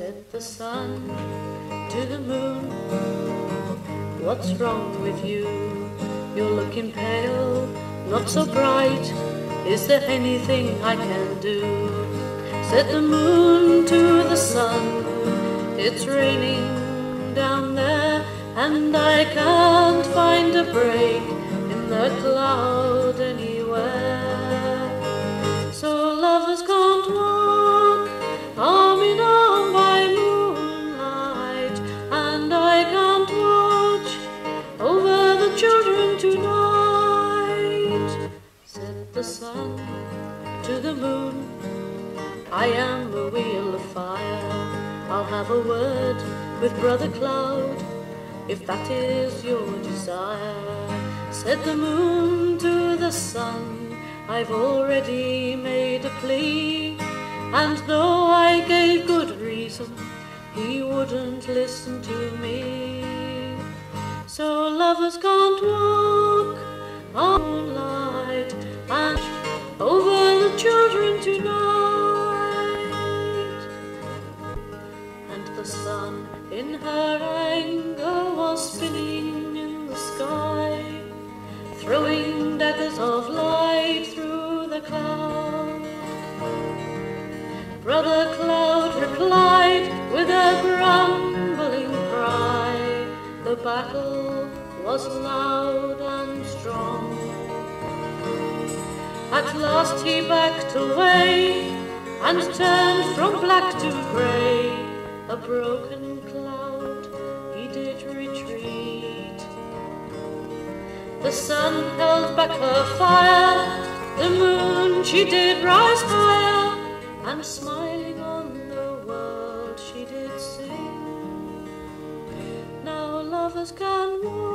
Said the sun to the moon, What's wrong with you? You're looking pale, not so bright. Is there anything I can do? Said the moon to the sun, It's raining down there, and I can't find a break in the cloud anywhere. To the moon, I am a wheel of fire. I'll have a word with Brother Cloud if that is your desire. Said the moon to the sun, I've already made a plea, and though I gave good reason, he wouldn't listen to me. So lovers can't walk on light and the sun in her anger was spinning in the sky, throwing daggers of light through the cloud. Brother Cloud replied with a grumbling cry. The battle was loud and strong. At last he backed away and turned from black to grey. A broken cloud, he did retreat. The sun held back her fire, the moon she did rise higher, and smiling on the world she did sing. Now lovers can walk